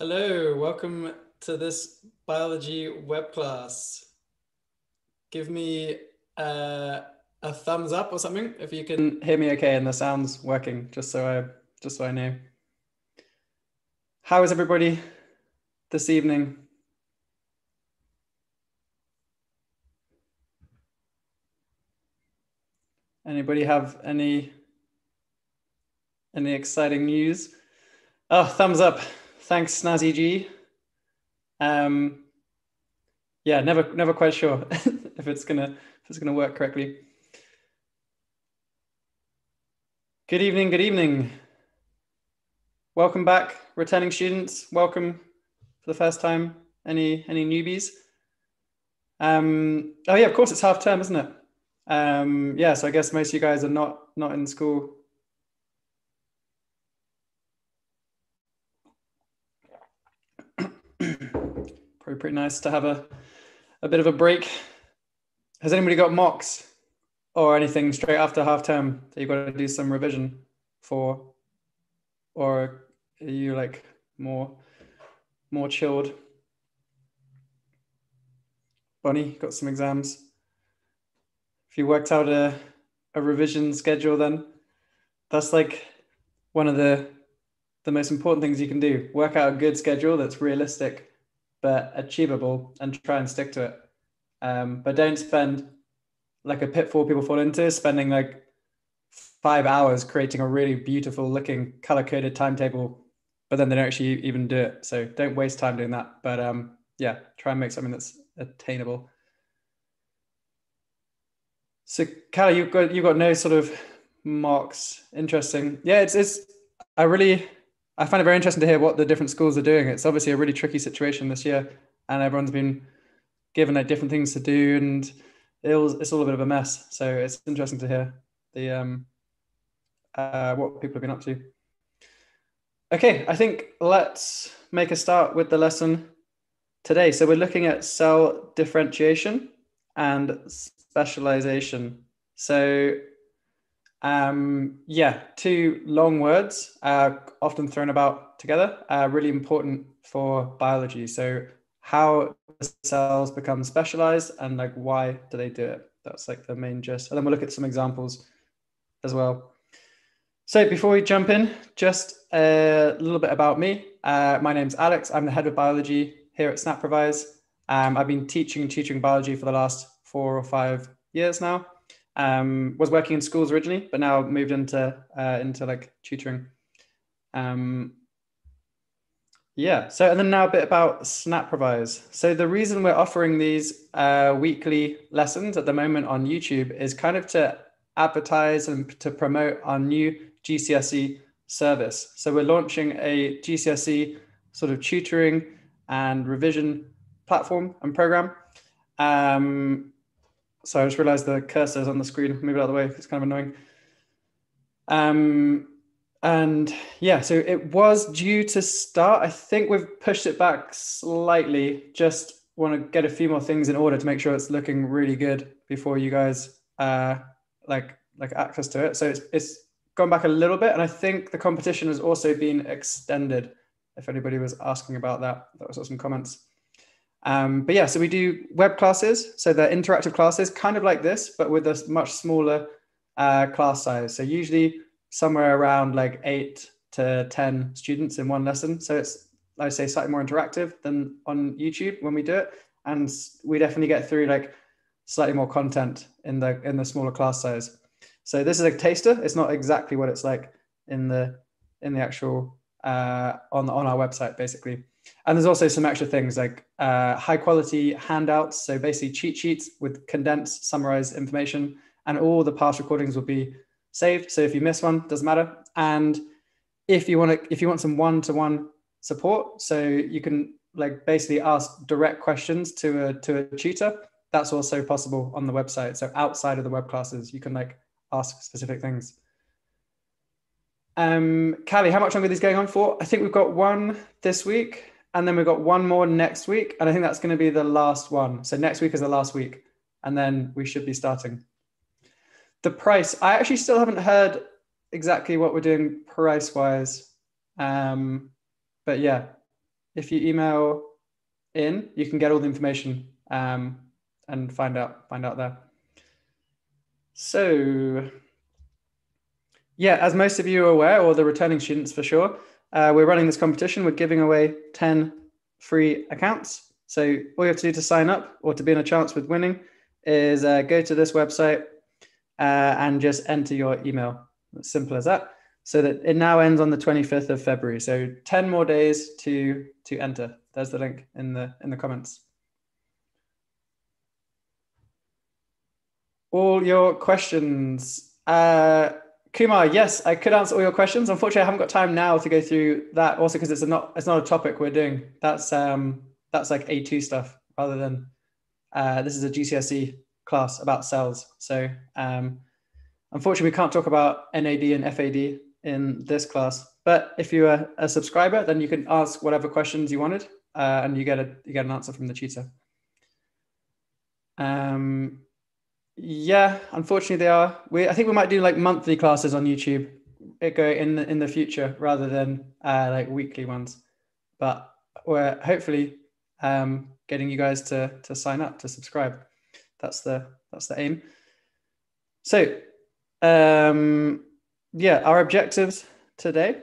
Hello, welcome to this biology web class. Give me a, a thumbs up or something if you can hear me okay and the sound's working, just so I just so I know. How is everybody this evening? Anybody have any any exciting news? Oh, thumbs up. Thanks, Snazzy G. Um, yeah, never never quite sure if it's gonna if it's gonna work correctly. Good evening, good evening. Welcome back, returning students. Welcome for the first time. Any any newbies? Um, oh yeah, of course it's half term, isn't it? Um, yeah, so I guess most of you guys are not not in school. Probably pretty nice to have a, a bit of a break. Has anybody got mocks or anything straight after half term that you've got to do some revision for? Or are you like more more chilled? Bonnie, got some exams if you worked out a, a revision schedule then that's like one of the the most important things you can do work out a good schedule that's realistic but achievable and try and stick to it um, but don't spend like a pitfall people fall into spending like five hours creating a really beautiful looking color coded timetable but then they don't actually even do it so don't waste time doing that but um, yeah try and make something that's attainable so, Callie, you've got you've got no sort of marks. Interesting. Yeah, it's it's. I really I find it very interesting to hear what the different schools are doing. It's obviously a really tricky situation this year, and everyone's been given like different things to do, and it was, it's all a bit of a mess. So it's interesting to hear the um uh, what people have been up to. Okay, I think let's make a start with the lesson today. So we're looking at cell differentiation and specialization. So, um, yeah, two long words, uh, often thrown about together, uh, really important for biology. So, how cells become specialized and like why do they do it? That's like the main gist. And then we'll look at some examples as well. So before we jump in, just a little bit about me. Uh, my name's Alex. I'm the head of biology here at SnapRevise. Um, I've been teaching and tutoring biology for the last four or five years now. Um, was working in schools originally, but now moved into uh, into like tutoring. Um, yeah. So and then now a bit about SnapRevise. So the reason we're offering these uh, weekly lessons at the moment on YouTube is kind of to advertise and to promote our new GCSE service. So we're launching a GCSE sort of tutoring and revision platform and program. Um, so I just realized the cursor is on the screen. Move it out of the way. It's kind of annoying. Um, and yeah, so it was due to start. I think we've pushed it back slightly. Just want to get a few more things in order to make sure it's looking really good before you guys uh, like like access to it. So it's it's gone back a little bit, and I think the competition has also been extended. If anybody was asking about that, that was some comments. Um, but yeah, so we do web classes. So they're interactive classes, kind of like this, but with a much smaller uh, class size. So usually somewhere around like eight to 10 students in one lesson. So it's, I say, slightly more interactive than on YouTube when we do it. And we definitely get through like slightly more content in the in the smaller class size. So this is a taster. It's not exactly what it's like in the in the actual uh, on on our website, basically. And there's also some extra things like uh, high quality handouts. So basically cheat sheets with condensed, summarized information, and all the past recordings will be saved. So if you miss one, doesn't matter. And if you want to, if you want some one-to-one support, so you can like basically ask direct questions to a to a tutor. That's also possible on the website. So outside of the web classes, you can like ask specific things. Um, Callie, how much longer are these going on for? I think we've got one this week, and then we've got one more next week, and I think that's going to be the last one. So next week is the last week, and then we should be starting. The price, I actually still haven't heard exactly what we're doing price wise, um, but yeah, if you email in, you can get all the information um, and find out find out there. So, yeah, as most of you are aware, or the returning students for sure, uh, we're running this competition. We're giving away 10 free accounts. So all you have to do to sign up or to be in a chance with winning is uh, go to this website uh, and just enter your email. As simple as that. So that it now ends on the 25th of February. So 10 more days to to enter. There's the link in the in the comments. all your questions. Uh, Kumar, yes, I could answer all your questions. Unfortunately, I haven't got time now to go through that. Also, because it's not it's not a topic we're doing. That's um that's like A two stuff rather than uh, this is a GCSE class about cells. So um, unfortunately, we can't talk about NAD and FAD in this class. But if you're a, a subscriber, then you can ask whatever questions you wanted, uh, and you get a you get an answer from the tutor. Um, yeah, unfortunately they are. We I think we might do like monthly classes on YouTube. It go in the, in the future rather than uh, like weekly ones. But we're hopefully um, getting you guys to to sign up to subscribe. That's the that's the aim. So um, yeah, our objectives today.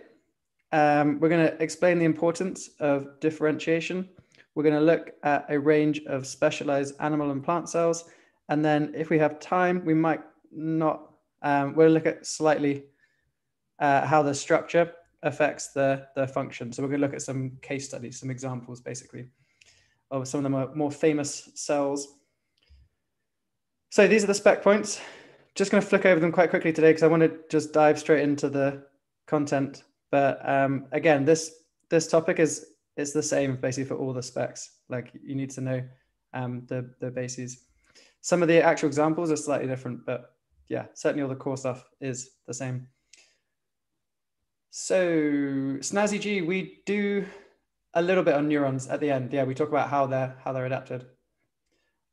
Um, we're going to explain the importance of differentiation. We're going to look at a range of specialized animal and plant cells and then if we have time, we might not, um, we'll look at slightly uh, how the structure affects the, the function. So we're going to look at some case studies, some examples basically of some of the more, more famous cells. So these are the spec points. Just going to flick over them quite quickly today because I want to just dive straight into the content. But um, again, this this topic is is the same basically for all the specs. Like you need to know um, the the bases. Some of the actual examples are slightly different, but yeah, certainly all the core stuff is the same. So Snazzy G, we do a little bit on neurons at the end. Yeah, we talk about how they're how they're adapted.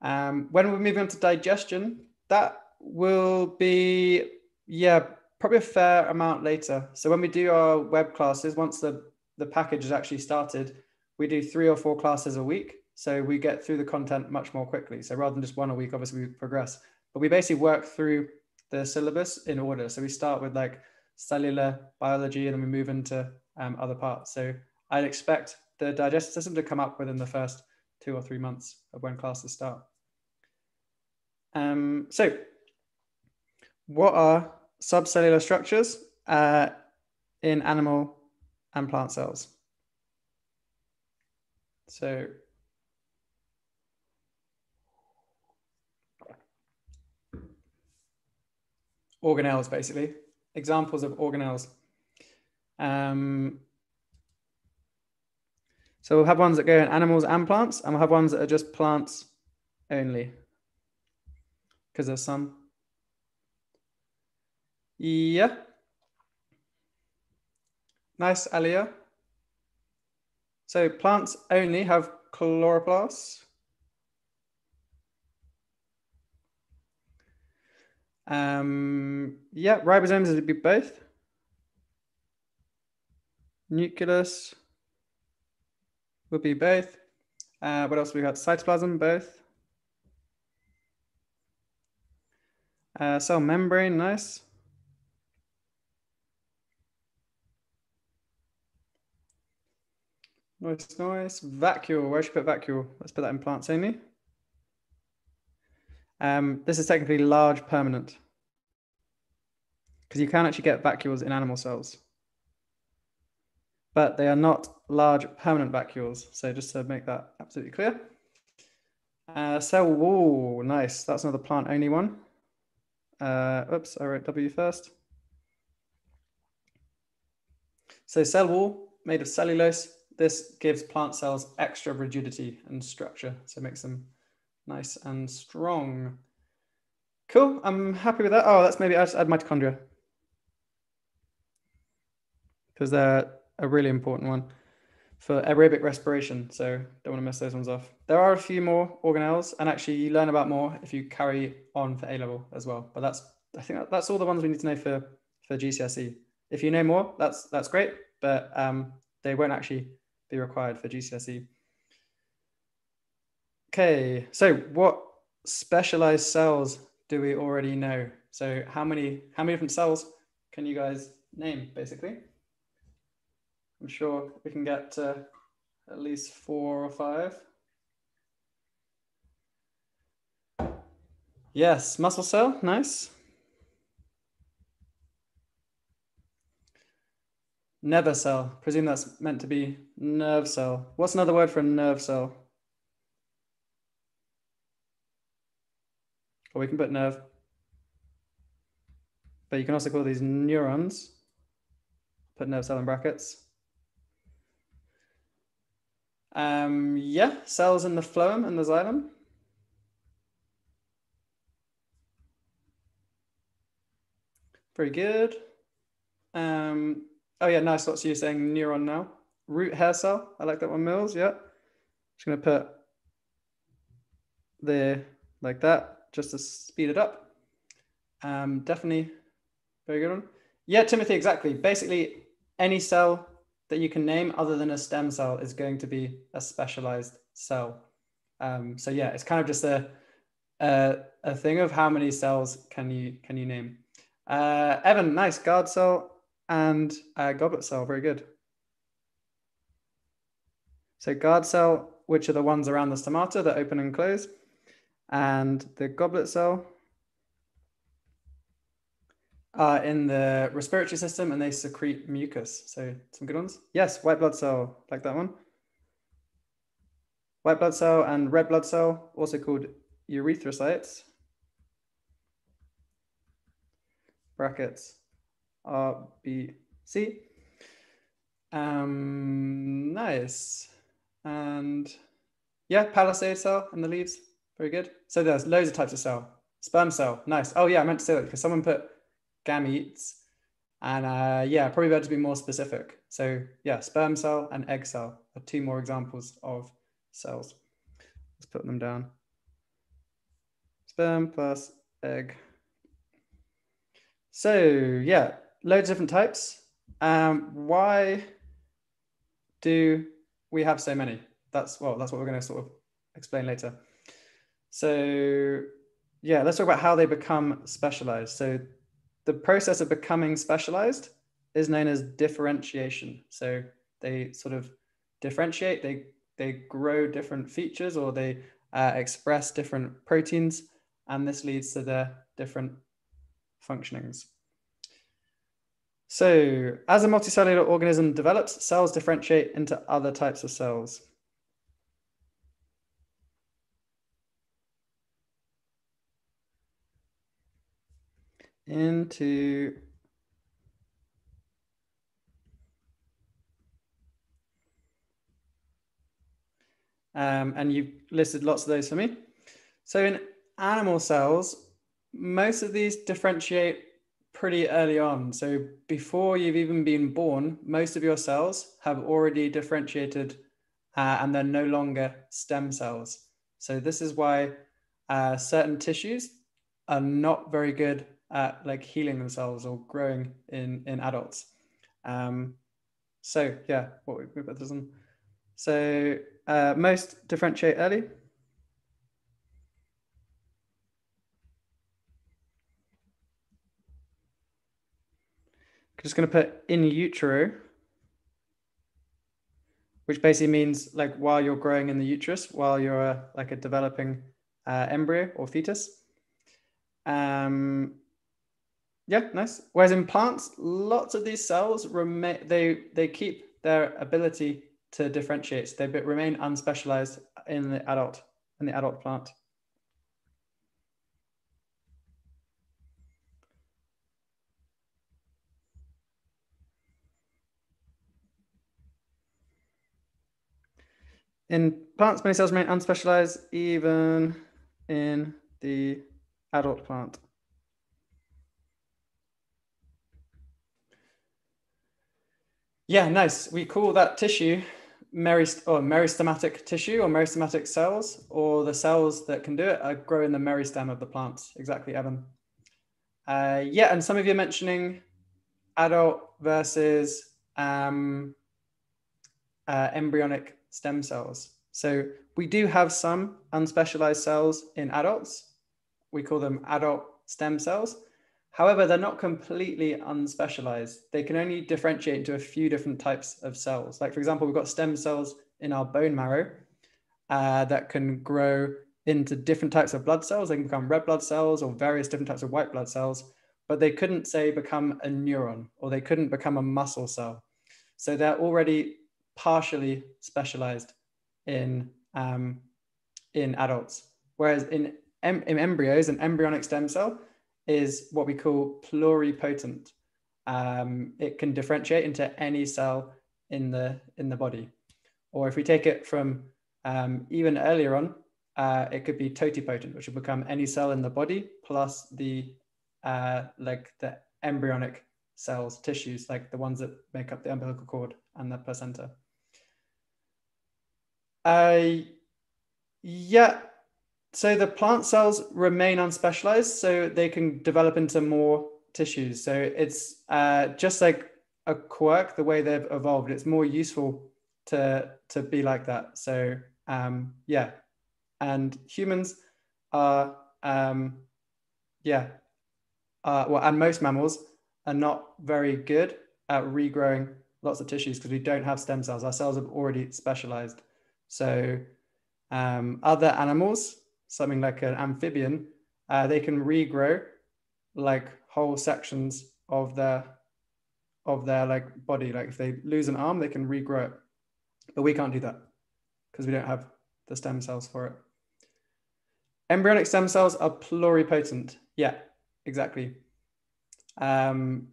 Um, when we're moving on to digestion, that will be yeah probably a fair amount later. So when we do our web classes, once the the package is actually started, we do three or four classes a week. So we get through the content much more quickly. So rather than just one a week, obviously we progress, but we basically work through the syllabus in order. So we start with like cellular biology and then we move into um, other parts. So I'd expect the digestive system to come up within the first two or three months of when classes start. Um, so what are subcellular structures uh, in animal and plant cells? So organelles, basically, examples of organelles. Um, so we'll have ones that go in animals and plants, and we'll have ones that are just plants only, because there's some. Yeah. Nice, Alia. So plants only have chloroplasts. Um, yeah, ribosomes would be both. Nucleus would be both. Uh, what else we got? Cytoplasm, both. Uh, cell membrane, nice. Nice, nice. Vacuole, where should we put vacuole? Let's put that in plants only. Um, this is technically large permanent because you can actually get vacuoles in animal cells, but they are not large permanent vacuoles. So just to make that absolutely clear. Uh, cell wall, nice. That's another plant only one. Uh, oops, I wrote W first. So cell wall made of cellulose. This gives plant cells extra rigidity and structure, so it makes them Nice and strong. Cool. I'm happy with that. Oh, let's maybe add, add mitochondria because they're a really important one for aerobic respiration. So don't want to mess those ones off. There are a few more organelles, and actually you learn about more if you carry on for A level as well. But that's I think that's all the ones we need to know for for GCSE. If you know more, that's that's great, but um, they won't actually be required for GCSE. Okay, so what specialized cells do we already know? So how many how many different cells can you guys name basically? I'm sure we can get at least four or five. Yes, muscle cell, nice. Never cell, presume that's meant to be nerve cell. What's another word for a nerve cell? Or we can put nerve. But you can also call these neurons. Put nerve cell in brackets. Um, yeah, cells in the phloem and the xylem. Very good. Um, oh yeah, nice. Lots of you saying neuron now. Root hair cell. I like that one, Mills. Yeah. Just gonna put there like that, just to speed it up. Um, definitely very good one. Yeah, Timothy, exactly. Basically, any cell that you can name other than a stem cell is going to be a specialized cell. Um, so yeah, it's kind of just a, a, a thing of how many cells can you can you name. Uh, Evan, nice guard cell and uh, goblet cell, very good. So guard cell, which are the ones around the stomata that open and close, and the goblet cell are in the respiratory system and they secrete mucus. So some good ones. Yes, white blood cell, like that one. White blood cell and red blood cell, also called erythrocytes. Brackets R, B, C. Um, nice. And yeah, palisade cell in the leaves. Very good. So there's loads of types of cell. Sperm cell, nice. Oh yeah, I meant to say that because someone put gametes. And uh, yeah, probably better to be more specific. So yeah, sperm cell and egg cell are two more examples of cells. Let's put them down. Sperm plus egg. So yeah, loads of different types. Um, why do we have so many? That's well, that's what we're going to sort of explain later. So yeah, let's talk about how they become specialized. So the process of becoming specialized is known as differentiation. So they sort of differentiate, they, they grow different features or they uh, express different proteins, and this leads to their different functionings. So as a multicellular organism develops, cells differentiate into other types of cells. Into um, and you've listed lots of those for me. So in animal cells, most of these differentiate pretty early on. So before you've even been born, most of your cells have already differentiated uh, and they're no longer stem cells. So this is why uh, certain tissues are not very good at like healing themselves or growing in in adults. Um, so yeah, what we put this on. So uh, most differentiate early. Just going to put in utero, which basically means like while you're growing in the uterus, while you're like a developing uh, embryo or fetus. Um, yeah, nice. Whereas in plants, lots of these cells remain they they keep their ability to differentiate. So they remain unspecialized in the adult in the adult plant. In plants, many cells remain unspecialized even in the adult plant. Yeah, nice. We call that tissue merist or meristematic tissue or meristematic cells, or the cells that can do it are grow in the meristem of the plant. Exactly, Evan. Uh, yeah, and some of you are mentioning adult versus um, uh, embryonic stem cells. So we do have some unspecialized cells in adults. We call them adult stem cells. However, they're not completely unspecialized. They can only differentiate into a few different types of cells. Like, for example, we've got stem cells in our bone marrow uh, that can grow into different types of blood cells. They can become red blood cells or various different types of white blood cells, but they couldn't, say, become a neuron or they couldn't become a muscle cell. So they're already partially specialized in, um, in adults. Whereas in, em in embryos, an embryonic stem cell is what we call pluripotent. Um, it can differentiate into any cell in the in the body, or if we take it from um, even earlier on, uh, it could be totipotent, which will become any cell in the body plus the uh, like the embryonic cells, tissues, like the ones that make up the umbilical cord and the placenta. Uh, yeah, so the plant cells remain unspecialized, so they can develop into more tissues. So it's uh, just like a quirk, the way they've evolved. It's more useful to to be like that. So um, yeah, and humans are um, yeah, uh, well, and most mammals are not very good at regrowing lots of tissues because we don't have stem cells. Our cells have already specialized. So um, other animals something like an amphibian, uh, they can regrow like whole sections of their of their like body. Like if they lose an arm, they can regrow it, but we can't do that because we don't have the stem cells for it. Embryonic stem cells are pluripotent. Yeah, exactly. Um,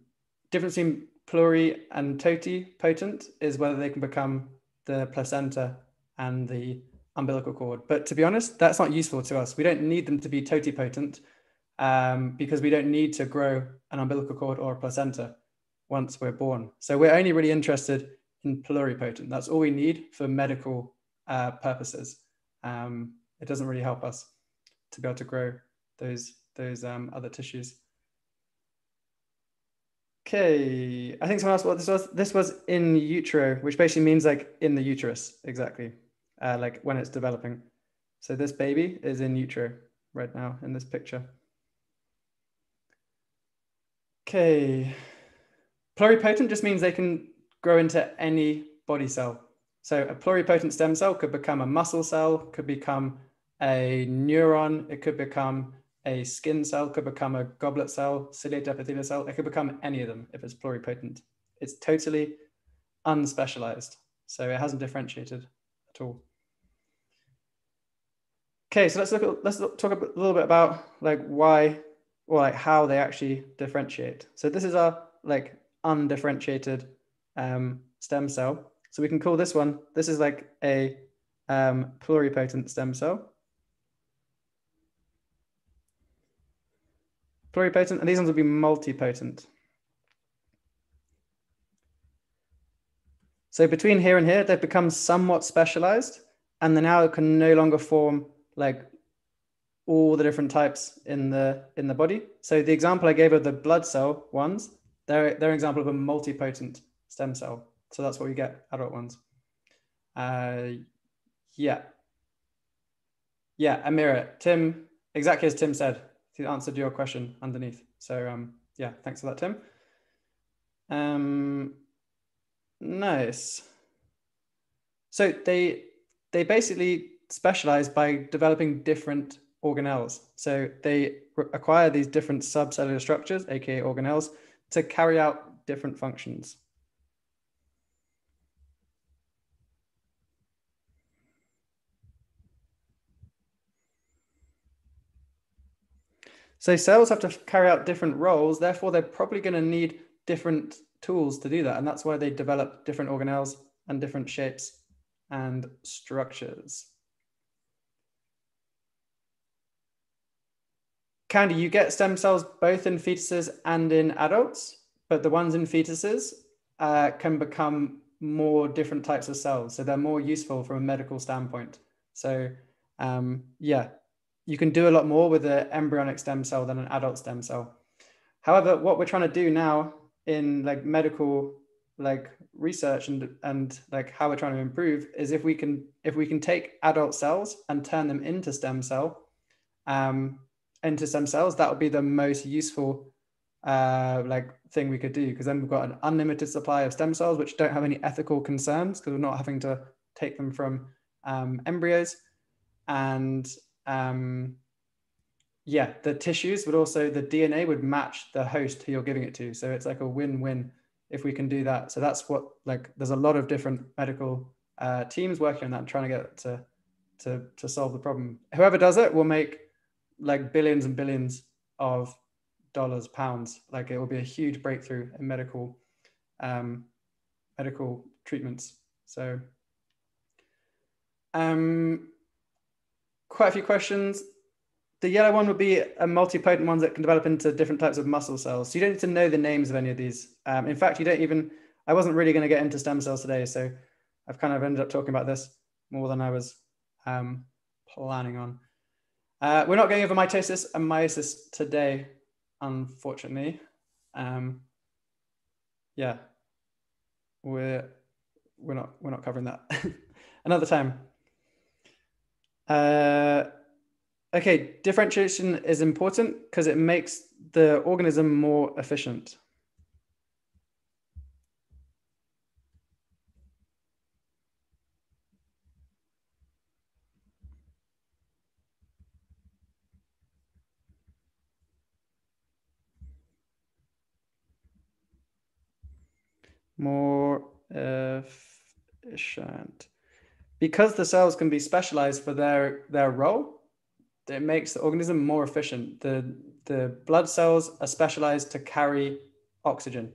difference between pluri and totipotent is whether they can become the placenta and the umbilical cord. But to be honest, that's not useful to us. We don't need them to be totipotent um, because we don't need to grow an umbilical cord or a placenta once we're born. So we're only really interested in pluripotent. That's all we need for medical uh, purposes. Um, it doesn't really help us to be able to grow those those um, other tissues. Okay, I think someone asked What this was? This was in utero, which basically means like in the uterus, exactly uh, like when it's developing. So this baby is in utero right now in this picture. Okay. Pluripotent just means they can grow into any body cell. So a pluripotent stem cell could become a muscle cell, could become a neuron, it could become a skin cell, could become a goblet cell, ciliate epithelial cell. It could become any of them if it's pluripotent. It's totally unspecialized. So it hasn't differentiated at all. Okay, so let's look at let's talk a little bit about like why or like how they actually differentiate. So this is our like undifferentiated um, stem cell. So we can call this one. This is like a um, pluripotent stem cell. Pluripotent, and these ones will be multipotent. So between here and here, they've become somewhat specialized, and they now can no longer form like all the different types in the in the body. So the example I gave of the blood cell ones, they're they're an example of a multipotent stem cell. So that's what we get adult ones. Uh, yeah. Yeah, Amira, Tim, exactly as Tim said, he answered your question underneath. So um, yeah, thanks for that, Tim. Um, nice. So they they basically specialize by developing different organelles. So they acquire these different subcellular structures, aka organelles, to carry out different functions. So cells have to carry out different roles, therefore they're probably going to need different tools to do that. And that's why they develop different organelles and different shapes and structures. Candy, you get stem cells both in fetuses and in adults, but the ones in fetuses uh, can become more different types of cells. So they're more useful from a medical standpoint. So um, yeah, you can do a lot more with an embryonic stem cell than an adult stem cell. However, what we're trying to do now in like medical like research and and like how we're trying to improve is if we can if we can take adult cells and turn them into stem cell um into stem cells that would be the most useful uh like thing we could do because then we've got an unlimited supply of stem cells which don't have any ethical concerns because we're not having to take them from um, embryos and um yeah the tissues but also the dna would match the host who you're giving it to so it's like a win-win if we can do that. So that's what like there's a lot of different medical uh, teams working on that, trying to get to to to solve the problem. Whoever does it will make like billions and billions of dollars, pounds. Like it will be a huge breakthrough in medical um, medical treatments. So um, quite a few questions. The yellow one would be a multipotent ones that can develop into different types of muscle cells. So you don't need to know the names of any of these. Um, in fact, you don't even, I wasn't really going to get into stem cells today. So I've kind of ended up talking about this more than I was um, planning on. Uh, we're not going over mitosis and meiosis today, unfortunately. Um, yeah, we're we're not we're not covering that another time. Uh, Okay, differentiation is important because it makes the organism more efficient. More Because the cells can be specialized for their, their role, it makes the organism more efficient. The, the blood cells are specialized to carry oxygen.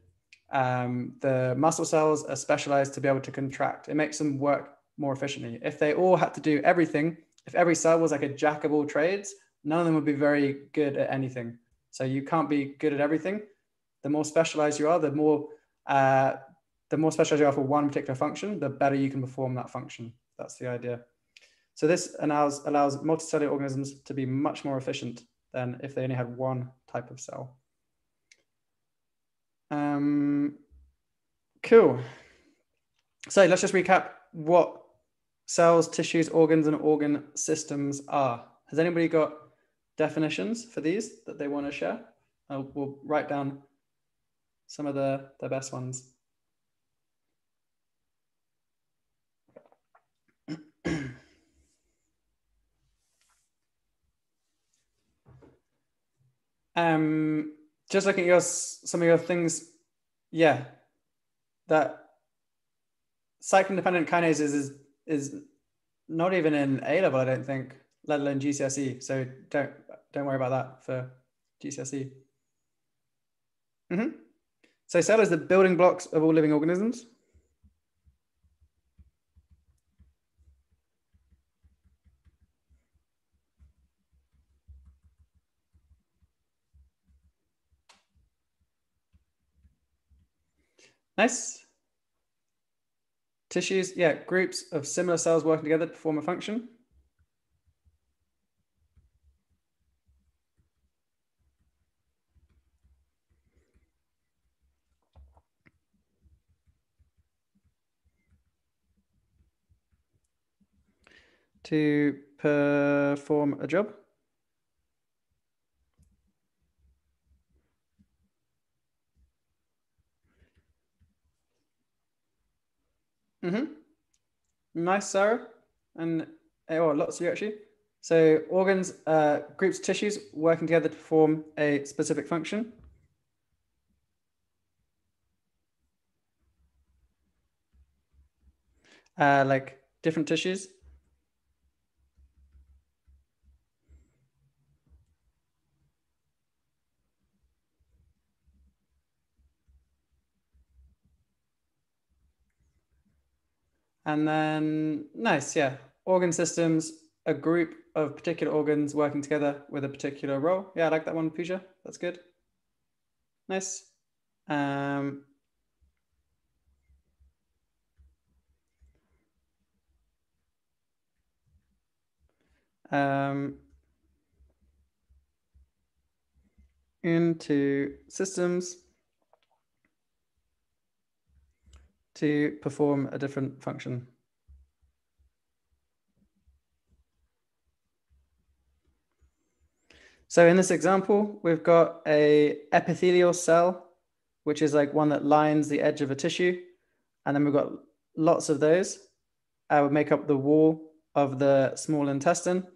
Um, the muscle cells are specialized to be able to contract. It makes them work more efficiently. If they all had to do everything, if every cell was like a jack of all trades, none of them would be very good at anything. So you can't be good at everything. The more specialized you are, the more uh, the more specialized you are for one particular function, the better you can perform that function. That's the idea. So this allows, allows multicellular organisms to be much more efficient than if they only had one type of cell. Um, cool. So let's just recap what cells, tissues, organs, and organ systems are. Has anybody got definitions for these that they want to share? We'll write down some of the, the best ones. Um, just looking at your some of your things, yeah, that cyclin dependent kinases is is not even in A level, I don't think, let alone GCSE. So don't don't worry about that for GCSE. Mm-hmm. So cell is the building blocks of all living organisms. Nice. Tissues, yeah, groups of similar cells working together to perform a function. To perform a job. Mm-hmm. Nice, Sarah. And oh, lots of you actually. So organs, uh, groups, tissues working together to perform a specific function. Uh, like different tissues. And then, nice, yeah. Organ systems, a group of particular organs working together with a particular role. Yeah, I like that one, Pooja. That's good. Nice. Um, um, into systems to perform a different function. So in this example, we've got a epithelial cell, which is like one that lines the edge of a tissue. And then we've got lots of those. I would make up the wall of the small intestine.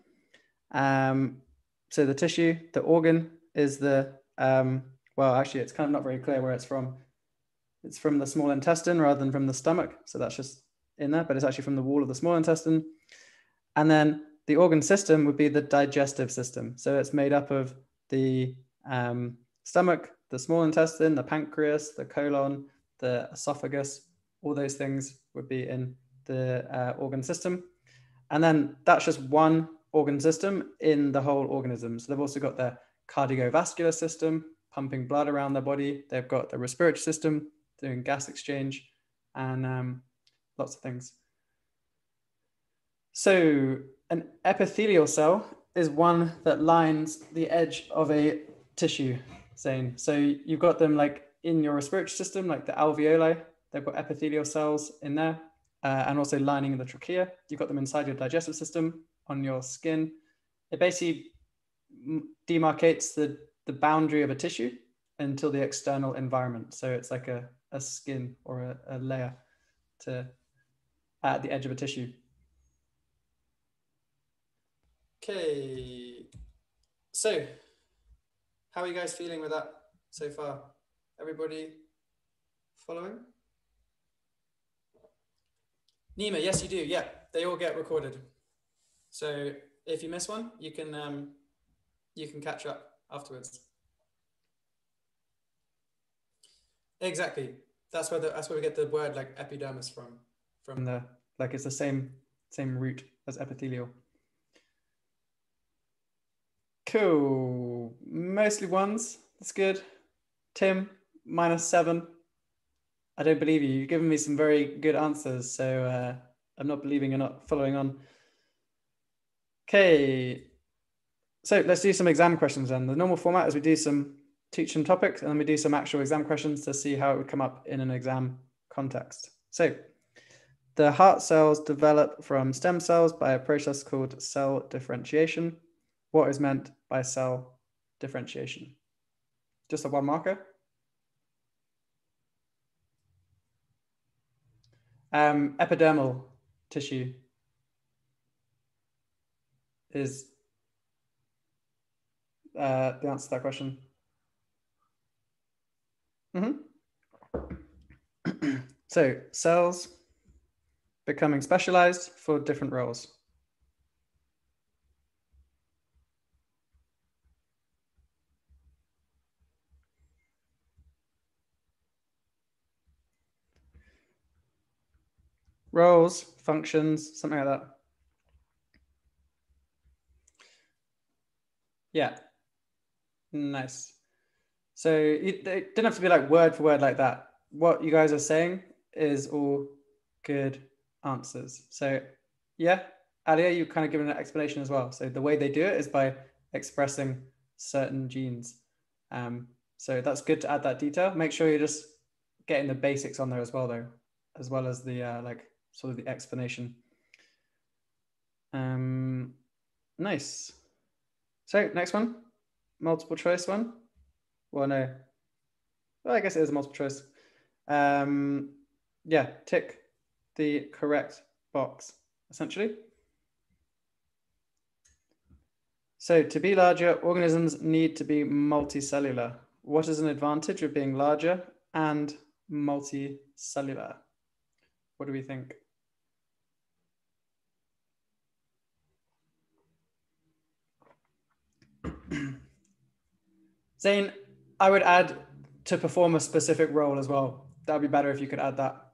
Um, so the tissue, the organ is the, um, well, actually, it's kind of not very clear where it's from. It's from the small intestine rather than from the stomach. So that's just in there, but it's actually from the wall of the small intestine. And then the organ system would be the digestive system. So it's made up of the um, stomach, the small intestine, the pancreas, the colon, the esophagus, all those things would be in the uh, organ system. And then that's just one organ system in the whole organism. So they've also got their cardiovascular system, pumping blood around their body. They've got the respiratory system, doing gas exchange, and um, lots of things. So an epithelial cell is one that lines the edge of a tissue, Zane. So you've got them like in your respiratory system, like the alveoli, they've got epithelial cells in there, uh, and also lining the trachea. You've got them inside your digestive system, on your skin. It basically demarcates the, the boundary of a tissue until the external environment. So it's like a, a skin or a, a layer to at the edge of a tissue. Okay, so how are you guys feeling with that so far? Everybody following? Nima, yes, you do. Yeah, they all get recorded. So if you miss one, you can um, you can catch up afterwards. Exactly. That's where the, that's where we get the word like epidermis from. From the like it's the same same root as epithelial. Cool. Mostly ones. That's good. Tim, minus seven. I don't believe you. You've given me some very good answers, so uh, I'm not believing you're not following on. Okay. So let's do some exam questions then. The normal format is we do some teach some topics and then we do some actual exam questions to see how it would come up in an exam context. So the heart cells develop from stem cells by a process called cell differentiation. What is meant by cell differentiation? Just a one marker. Um, epidermal tissue is uh, the answer to that question. Mm -hmm. so cells becoming specialized for different roles. Roles, functions, something like that. Yeah. Nice. So it, it didn't have to be like word for word like that. What you guys are saying is all good answers. So yeah, Alia, you kind of given an explanation as well. So the way they do it is by expressing certain genes. Um, so that's good to add that detail. Make sure you're just getting the basics on there as well, though, as well as the uh, like sort of the explanation. Um, nice. So next one, multiple choice one. Well, no. Well, I guess it is a multiple choice. Um, yeah, tick the correct box, essentially. So to be larger, organisms need to be multicellular. What is an advantage of being larger and multicellular? What do we think? Zane, I would add to perform a specific role as well. That would be better if you could add that.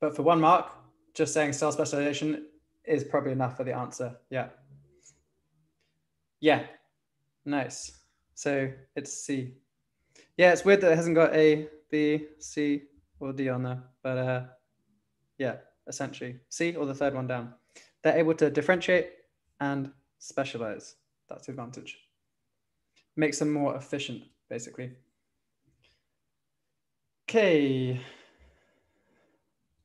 But for one mark, just saying cell specialization is probably enough for the answer. Yeah. Yeah. Nice. So it's C. Yeah, it's weird that it hasn't got A, B, C, or D on there. But uh, yeah, essentially C or the third one down. They're able to differentiate and specialize. That's the advantage makes them more efficient, basically. Okay.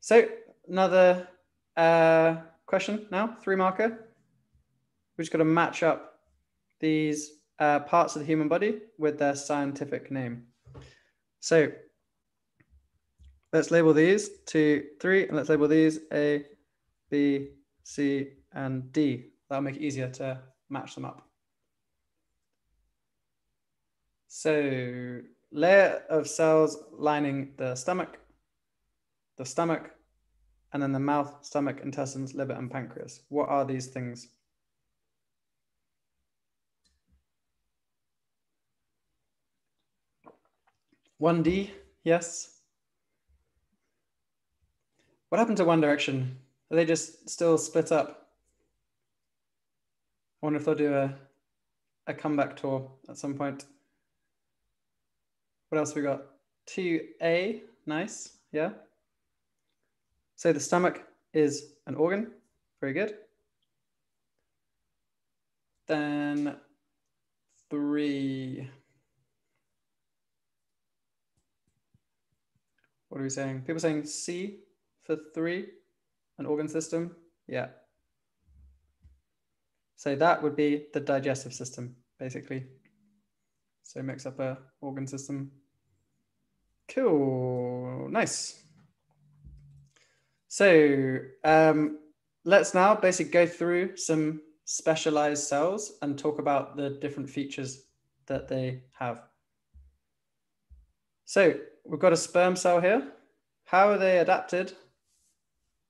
So another uh, question now, three marker. We've just got to match up these uh, parts of the human body with their scientific name. So let's label these two, three, and let's label these A, B, C, and D. That'll make it easier to match them up. So layer of cells lining the stomach, the stomach, and then the mouth, stomach, intestines, liver, and pancreas. What are these things? One D, yes. What happened to One Direction? Are they just still split up? I wonder if they'll do a, a comeback tour at some point. What else we got? 2A, nice, yeah. So the stomach is an organ, very good. Then three. What are we saying? People saying C for three, an organ system. Yeah. So that would be the digestive system, basically. So mix up a organ system. Cool, nice. So um, let's now basically go through some specialized cells and talk about the different features that they have. So we've got a sperm cell here. How are they adapted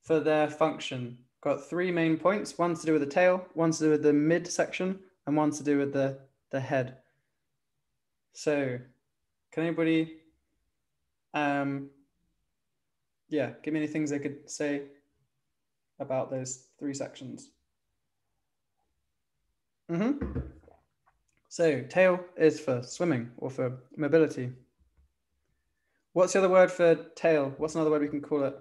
for their function? Got three main points. One's to do with the tail, one's to do with the midsection, and one's to do with the, the head. So can anybody, um, yeah, give me any things they could say about those three sections. Mm -hmm. So tail is for swimming or for mobility. What's the other word for tail? What's another word we can call it?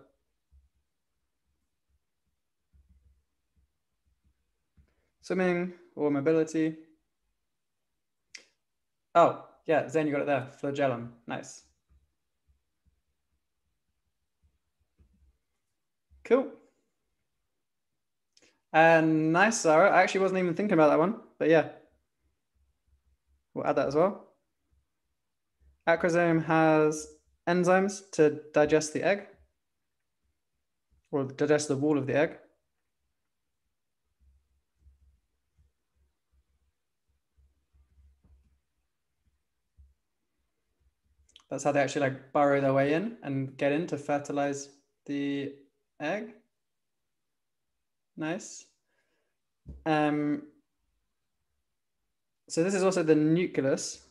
Swimming or mobility. Oh, yeah, Zane, you got it there. Flagellum. Nice. Cool. And nice, Sarah. I actually wasn't even thinking about that one, but yeah. We'll add that as well. Acrosome has enzymes to digest the egg or digest the wall of the egg. That's how they actually like burrow their way in and get in to fertilize the egg. Nice. Um, so this is also the nucleus.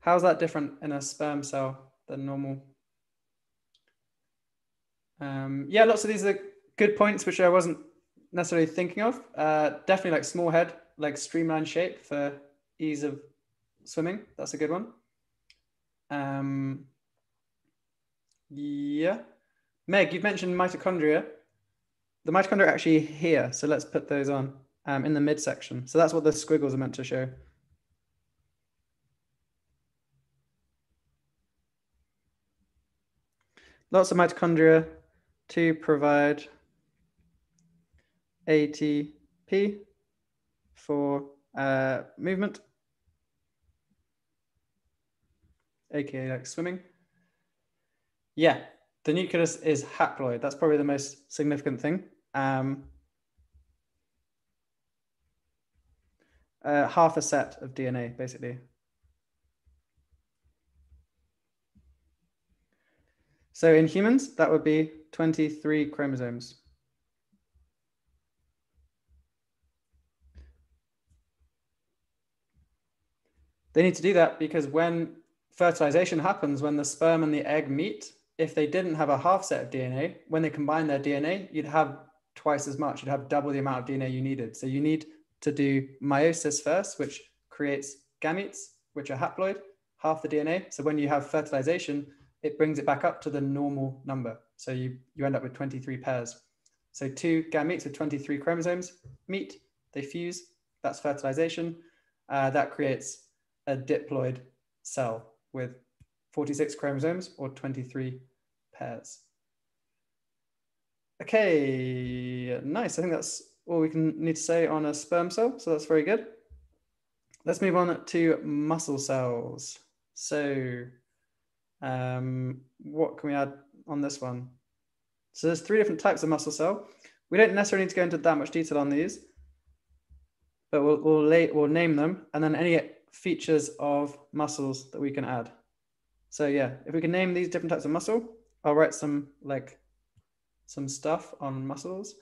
How's that different in a sperm cell than normal? Um, yeah, lots of these are good points, which I wasn't necessarily thinking of. Uh, definitely like small head, like streamlined shape for ease of swimming. That's a good one. Um, yeah. Meg, you've mentioned mitochondria. The mitochondria are actually here. So let's put those on um, in the midsection. So that's what the squiggles are meant to show. Lots of mitochondria to provide ATP for uh, movement. Aka like swimming. Yeah, the nucleus is haploid. That's probably the most significant thing. Um, uh, half a set of DNA, basically. So in humans, that would be 23 chromosomes. They need to do that because when fertilization happens when the sperm and the egg meet. If they didn't have a half set of DNA, when they combine their DNA, you'd have twice as much. You'd have double the amount of DNA you needed. So you need to do meiosis first, which creates gametes, which are haploid, half the DNA. So when you have fertilization, it brings it back up to the normal number. So you, you end up with 23 pairs. So two gametes with 23 chromosomes meet, they fuse, that's fertilization. Uh, that creates a diploid cell with 46 chromosomes or 23 pairs. Okay, nice. I think that's all we can need to say on a sperm cell. So that's very good. Let's move on to muscle cells. So um, what can we add on this one? So there's three different types of muscle cell. We don't necessarily need to go into that much detail on these, but we'll, we'll, lay, we'll name them and then any features of muscles that we can add. So yeah, if we can name these different types of muscle, I'll write some like some stuff on muscles.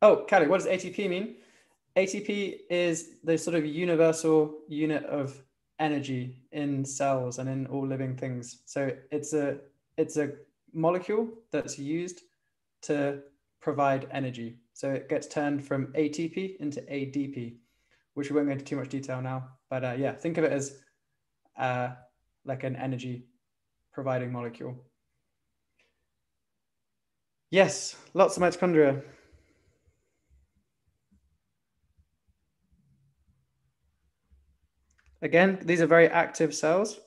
Oh, Callie, what does ATP mean? ATP is the sort of universal unit of energy in cells and in all living things. So it's a it's a molecule that's used to provide energy. So it gets turned from ATP into ADP, which we won't go into too much detail now. But uh, yeah, think of it as uh, like an energy providing molecule. Yes, lots of mitochondria. Again, these are very active cells.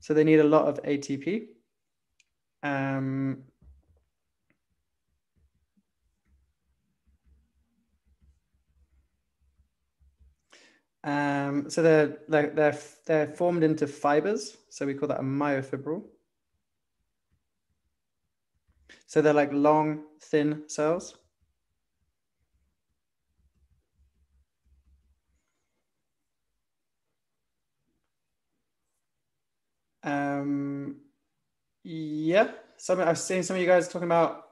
So they need a lot of ATP. Um, um, so they're, they're, they're formed into fibers. So we call that a myofibril. So they're like long, thin cells. Um, yeah, some I've seen some of you guys talking about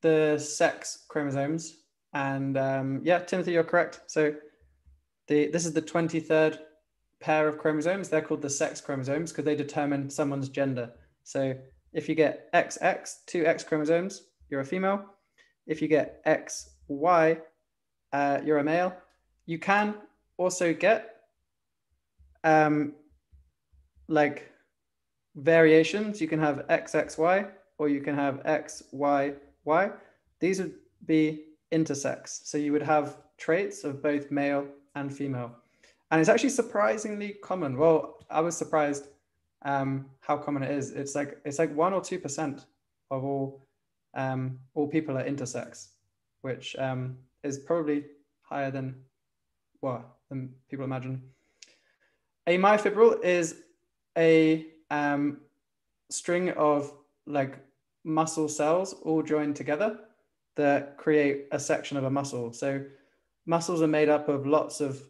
the sex chromosomes, and um, yeah, Timothy, you're correct. So the this is the 23rd pair of chromosomes. They're called the sex chromosomes because they determine someone's gender. So if you get XX, two X chromosomes, you're a female. If you get XY, uh, you're a male. You can also get um, like variations. You can have XXY or you can have XYY. These would be intersex. So you would have traits of both male and female. And it's actually surprisingly common. Well, I was surprised um, how common it is. It's like it's like one or two percent of all um, all people are intersex, which um, is probably higher than well than people imagine. A myofibril is a um, string of like muscle cells all joined together that create a section of a muscle. So muscles are made up of lots of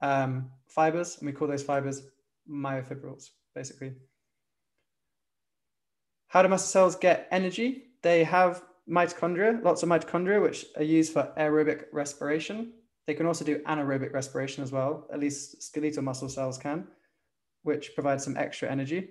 um, fibers, and we call those fibers myofibrils basically. How do muscle cells get energy? They have mitochondria, lots of mitochondria, which are used for aerobic respiration. They can also do anaerobic respiration as well, at least skeletal muscle cells can, which provides some extra energy.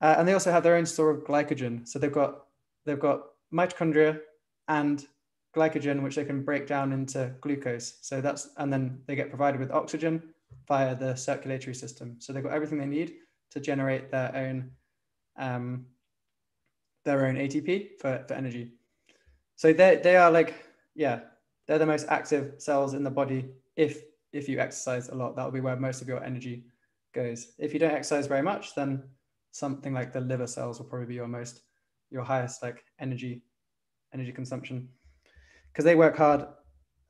Uh, and they also have their own store of glycogen. So they've got they've got mitochondria and glycogen, which they can break down into glucose. So that's and then they get provided with oxygen via the circulatory system. So they've got everything they need to generate their own um, their own ATP for, for energy. So they they are like yeah they're the most active cells in the body. If if you exercise a lot, that will be where most of your energy goes. If you don't exercise very much, then something like the liver cells will probably be your most your highest like energy energy consumption because they work hard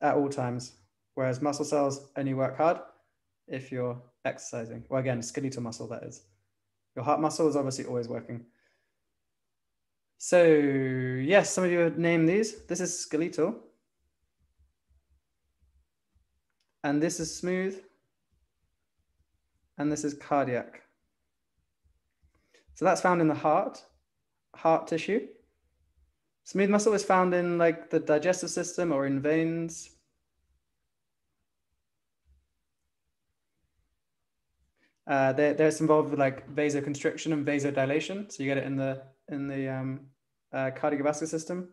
at all times whereas muscle cells only work hard if you're exercising well again skeletal muscle that is your heart muscle is obviously always working. So yes, some of you have named these. This is skeletal. And this is smooth. And this is cardiac. So that's found in the heart, heart tissue. Smooth muscle is found in like the digestive system or in veins. Uh, there, there's involved with like vasoconstriction and vasodilation. So you get it in the in the um, uh, cardiovascular system.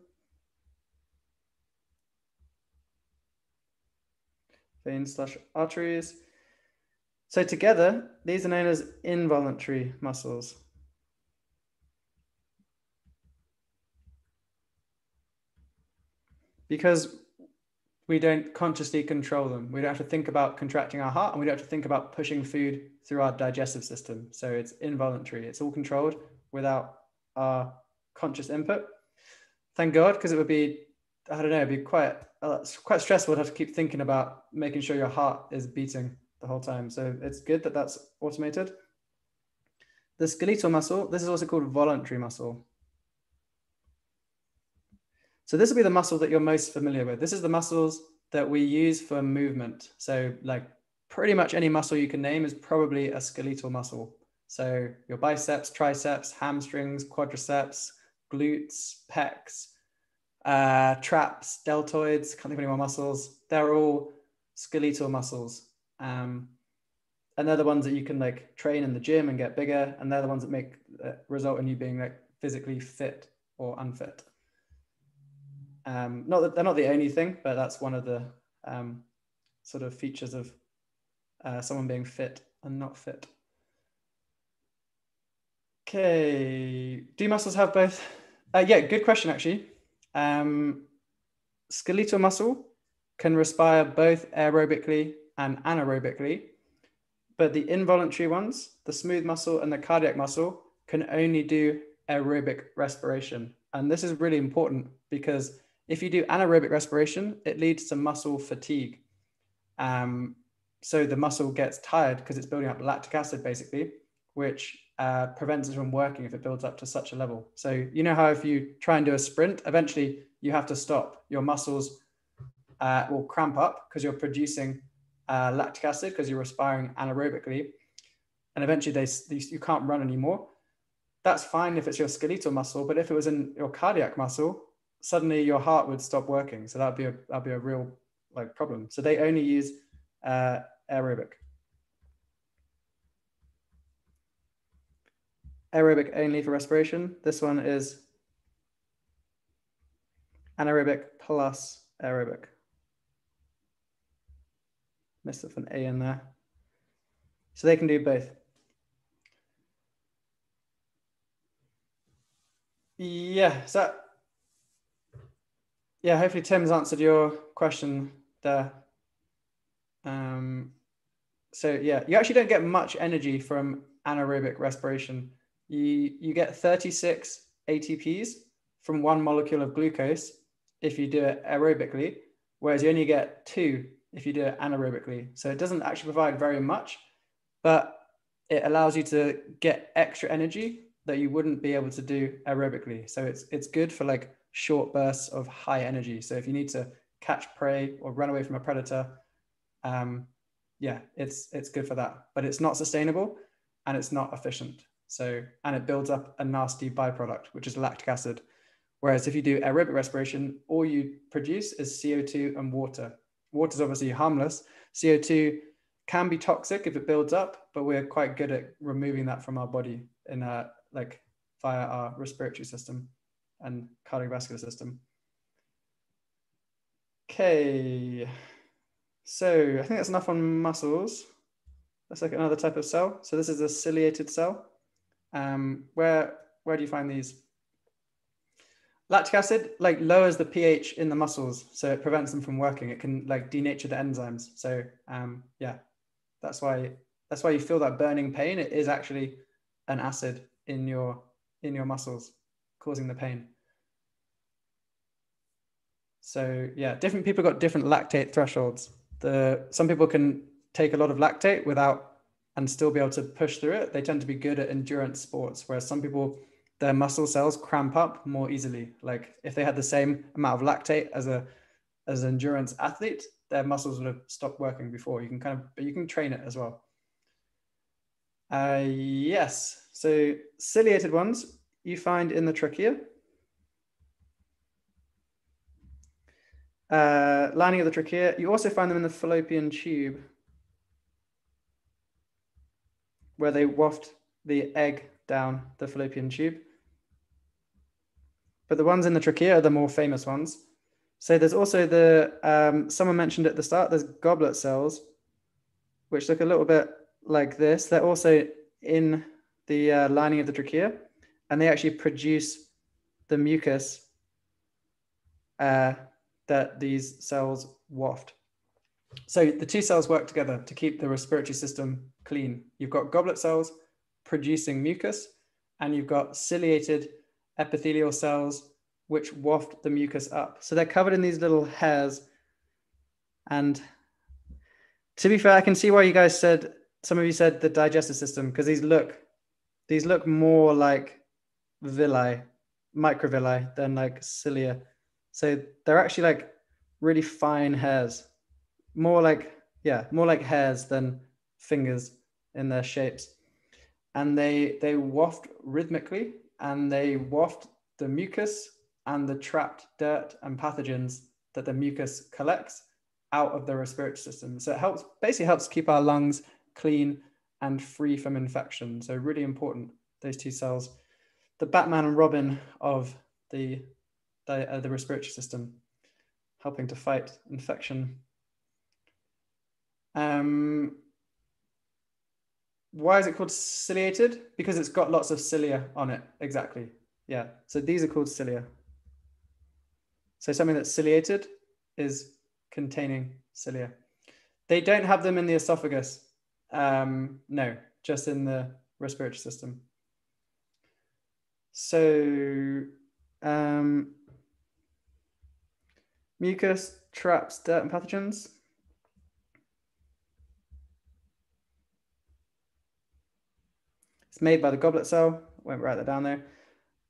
Veins slash arteries. So together, these are known as involuntary muscles. Because we don't consciously control them. We don't have to think about contracting our heart and we don't have to think about pushing food through our digestive system. So it's involuntary, it's all controlled without our conscious input. Thank God, because it would be, I don't know, it'd be quite uh, quite stressful to have to keep thinking about making sure your heart is beating the whole time. So it's good that that's automated. The skeletal muscle, this is also called voluntary muscle. So this will be the muscle that you're most familiar with. This is the muscles that we use for movement. So like pretty much any muscle you can name is probably a skeletal muscle. So your biceps, triceps, hamstrings, quadriceps, glutes, pecs, uh, traps, deltoids, can't think of any more muscles. They're all skeletal muscles. Um, and they're the ones that you can like train in the gym and get bigger. And they're the ones that make uh, result in you being like physically fit or unfit. Um, not that they're not the only thing, but that's one of the um, sort of features of uh, someone being fit and not fit. Okay, do muscles have both? Uh, yeah, good question actually. Um, skeletal muscle can respire both aerobically and anaerobically, but the involuntary ones, the smooth muscle and the cardiac muscle, can only do aerobic respiration. And this is really important because if you do anaerobic respiration, it leads to muscle fatigue. Um, so the muscle gets tired because it's building up lactic acid, basically, which uh, prevents it from working if it builds up to such a level. So you know how if you try and do a sprint, eventually you have to stop. Your muscles uh, will cramp up because you're producing uh, lactic acid because you're respiring anaerobically, and eventually they, they, you can't run anymore. That's fine if it's your skeletal muscle, but if it was in your cardiac muscle, suddenly your heart would stop working. So that'd be a that'd be a real like problem. So they only use uh, aerobic. Aerobic only for respiration. This one is anaerobic plus aerobic. Missed off an A in there. So they can do both. Yeah, so yeah, hopefully Tim's answered your question there. Um, so yeah, you actually don't get much energy from anaerobic respiration. You, you get 36 ATPs from one molecule of glucose if you do it aerobically, whereas you only get two if you do it anaerobically. So it doesn't actually provide very much, but it allows you to get extra energy that you wouldn't be able to do aerobically. So it's it's good for like short bursts of high energy. So if you need to catch prey or run away from a predator, um, yeah, it's it's good for that. But it's not sustainable and it's not efficient. So and it builds up a nasty byproduct, which is lactic acid. Whereas if you do aerobic respiration, all you produce is CO2 and water. Water is obviously harmless. CO2 can be toxic if it builds up, but we're quite good at removing that from our body in a like via our respiratory system and cardiovascular system. Okay, so I think that's enough on muscles. Let's look at another type of cell. So this is a ciliated cell. Um, where, where do you find these? Lactic acid like lowers the pH in the muscles, so it prevents them from working. It can like denature the enzymes. So um, yeah, that's why that's why you feel that burning pain. It is actually an acid in your in your muscles causing the pain. So yeah, different people got different lactate thresholds. The some people can take a lot of lactate without and still be able to push through it. They tend to be good at endurance sports, whereas some people their muscle cells cramp up more easily. Like if they had the same amount of lactate as a as an endurance athlete, their muscles would have stopped working before. You can kind of, but you can train it as well. Uh, yes, so ciliated ones you find in the trachea. Uh, lining of the trachea. You also find them in the fallopian tube, where they waft the egg down the fallopian tube. But the ones in the trachea are the more famous ones. So there's also the, um, someone mentioned at the start, there's goblet cells, which look a little bit like this. They're also in the uh, lining of the trachea, and they actually produce the mucus uh, that these cells waft. So the two cells work together to keep the respiratory system clean. You've got goblet cells producing mucus, and you've got ciliated epithelial cells which waft the mucus up. So they're covered in these little hairs. And to be fair, I can see why you guys said some of you said the digestive system because these look these look more like villi, microvilli then like cilia. So they're actually like really fine hairs, more like yeah, more like hairs than fingers in their shapes. And they they waft rhythmically and they waft the mucus and the trapped dirt and pathogens that the mucus collects out of the respiratory system. So it helps basically helps keep our lungs clean and free from infection. So really important, those two cells. The Batman and Robin of the, the, uh, the respiratory system, helping to fight infection. Um, why is it called ciliated? Because it's got lots of cilia on it. Exactly. Yeah. So these are called cilia. So something that's ciliated is containing cilia. They don't have them in the esophagus. Um, no, just in the respiratory system. So um, mucus traps dirt and pathogens. It's made by the goblet cell. Won't write that down there.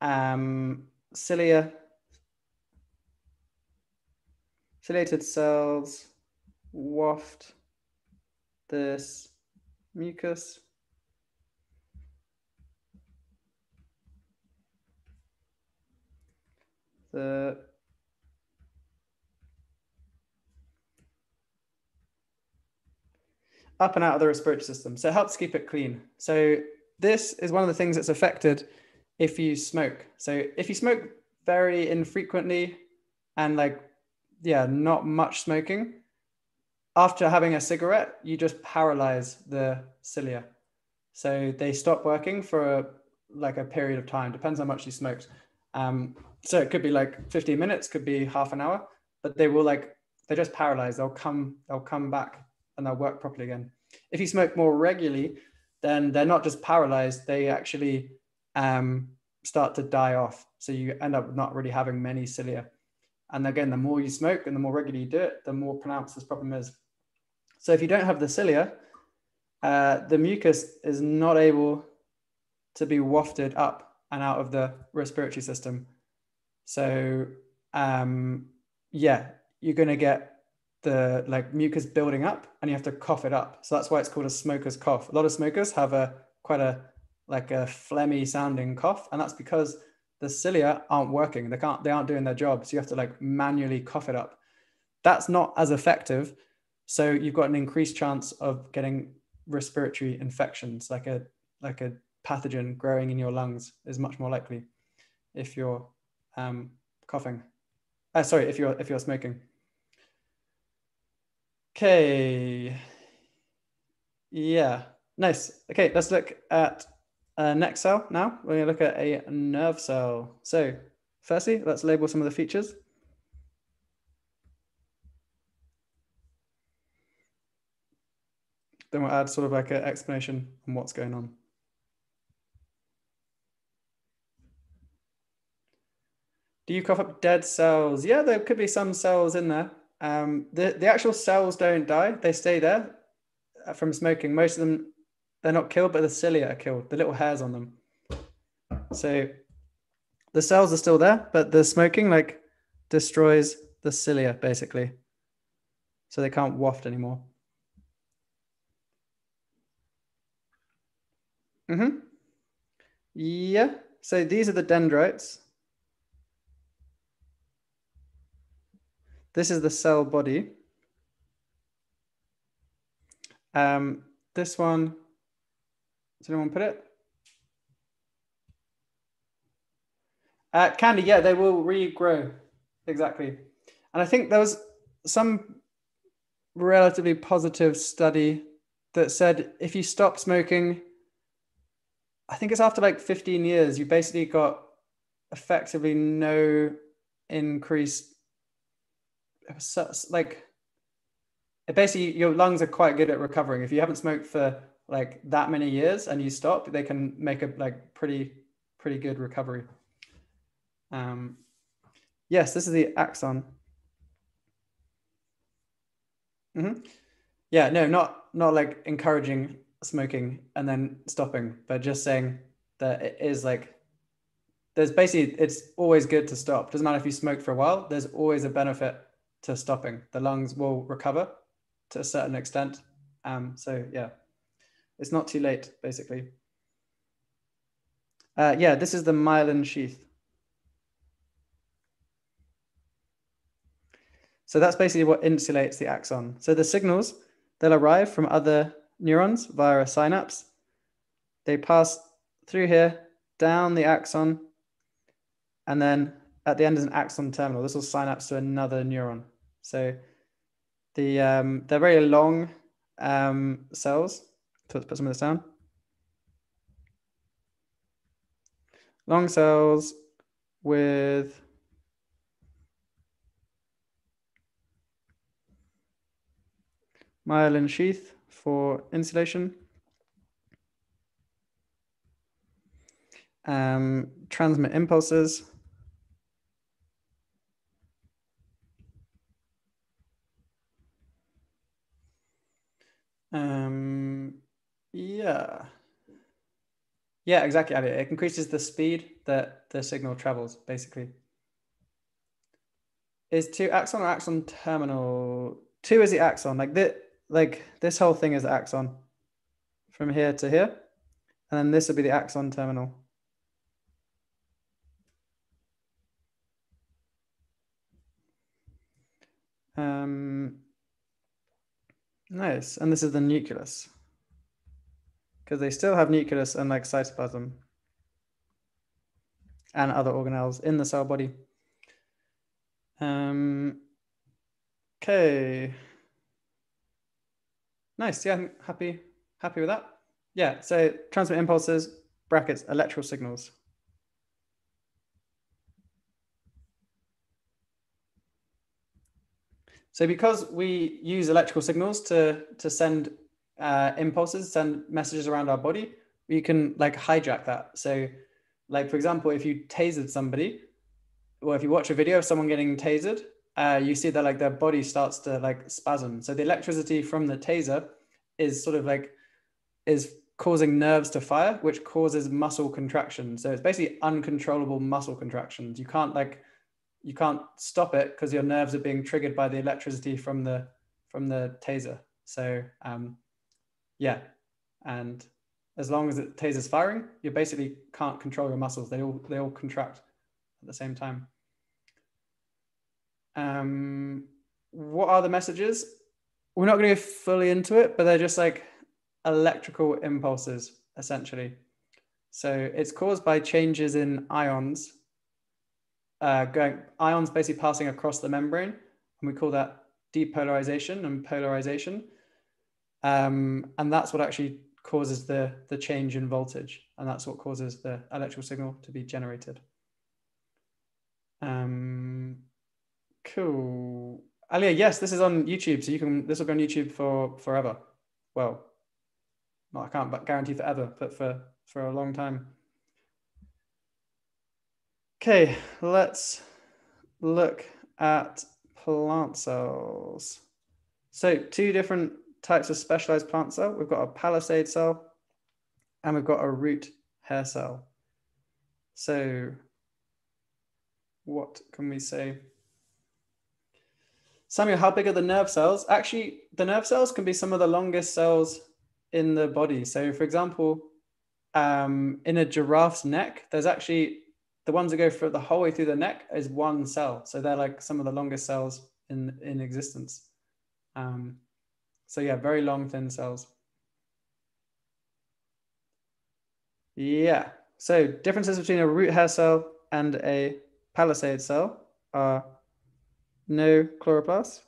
Um, cilia, ciliated cells waft this mucus the up and out of the respiratory system. So it helps keep it clean. So this is one of the things that's affected if you smoke. So if you smoke very infrequently and like, yeah, not much smoking, after having a cigarette, you just paralyze the cilia. So they stop working for a, like a period of time, depends how much you smoked. Um, so it could be like 15 minutes, could be half an hour, but they will like, they're just paralyzed. They'll come, they'll come back and they'll work properly again. If you smoke more regularly, then they're not just paralyzed, they actually um, start to die off. So you end up not really having many cilia. And again, the more you smoke and the more regularly you do it, the more pronounced this problem is. So if you don't have the cilia, uh, the mucus is not able to be wafted up and out of the respiratory system. So um, yeah, you're going to get the like mucus building up and you have to cough it up. So that's why it's called a smoker's cough. A lot of smokers have a quite a like a phlegmy sounding cough, and that's because the cilia aren't working. They can't they aren't doing their job. So you have to like manually cough it up. That's not as effective so you've got an increased chance of getting respiratory infections, like a like a pathogen growing in your lungs is much more likely if you're um, coughing. Uh, sorry, if you're if you're smoking. Okay. Yeah, nice. Okay, let's look at a next cell now. We're going to look at a nerve cell. So, firstly, let's label some of the features. then we'll add sort of like an explanation on what's going on. Do you cough up dead cells? Yeah, there could be some cells in there. Um, the, the actual cells don't die, they stay there uh, from smoking. Most of them, they're not killed, but the cilia are killed, the little hairs on them. So the cells are still there, but the smoking like destroys the cilia basically. So they can't waft anymore. Mm-hmm. Yeah. So these are the dendrites. This is the cell body. Um, this one, does anyone put it? Uh, candy, yeah, they will regrow. Exactly. And I think there was some relatively positive study that said if you stop smoking I think it's after like 15 years, you basically got effectively no increase. Like, basically, your lungs are quite good at recovering. If you haven't smoked for like that many years and you stop, they can make a like pretty pretty good recovery. Um, yes, this is the axon. Mm -hmm. Yeah, no, not not like encouraging smoking and then stopping, but just saying that it is like there's basically it's always good to stop. Doesn't matter if you smoke for a while. There's always a benefit to stopping. The lungs will recover to a certain extent. Um, so yeah, it's not too late, basically. Uh, yeah, this is the myelin sheath. So that's basically what insulates the axon. So the signals, they'll arrive from other neurons via a synapse. They pass through here, down the axon, and then at the end is an axon terminal. This will synapse to another neuron. So the um, they're very long um, cells. let's put some of this down. Long cells with myelin sheath for insulation. Um, transmit impulses. Um, yeah. Yeah, exactly. It increases the speed that the signal travels, basically. Is two axon or axon terminal? Two is the axon. Like this, like this whole thing is the axon from here to here. And then this would be the axon terminal. Um, Nice. And this is the nucleus. Because they still have nucleus and like cytoplasm and other organelles in the cell body. Um, okay. Nice. Yeah, I'm happy, happy with that. Yeah, so transmit impulses, brackets, electrical signals. So because we use electrical signals to, to send uh, impulses, send messages around our body, we can like hijack that. So like, for example, if you tasered somebody, or if you watch a video of someone getting tasered, uh, you see that like their body starts to like spasm. So the electricity from the taser is sort of like, is causing nerves to fire, which causes muscle contraction. So it's basically uncontrollable muscle contractions. You can't like you can't stop it because your nerves are being triggered by the electricity from the from the taser. So um, yeah, and as long as the taser's firing, you basically can't control your muscles. They all they all contract at the same time. Um, what are the messages? We're not going to go fully into it, but they're just like electrical impulses essentially. So it's caused by changes in ions uh, going ions basically passing across the membrane, and we call that depolarization and polarization. Um, and that's what actually causes the, the change in voltage, and that's what causes the electrical signal to be generated. Um, cool. Alia, yes, this is on YouTube, so you can this will go on YouTube for forever. Well, I can't guarantee forever, but for for a long time. Okay, let's look at plant cells. So two different types of specialized plant cell. We've got a palisade cell and we've got a root hair cell. So what can we say? Samuel, how big are the nerve cells? Actually, the nerve cells can be some of the longest cells in the body. So for example, um, in a giraffe's neck, there's actually the ones that go for the whole way through the neck is one cell. So they're like some of the longest cells in, in existence. Um, so yeah, very long, thin cells. Yeah. So differences between a root hair cell and a palisade cell are no chloroplast,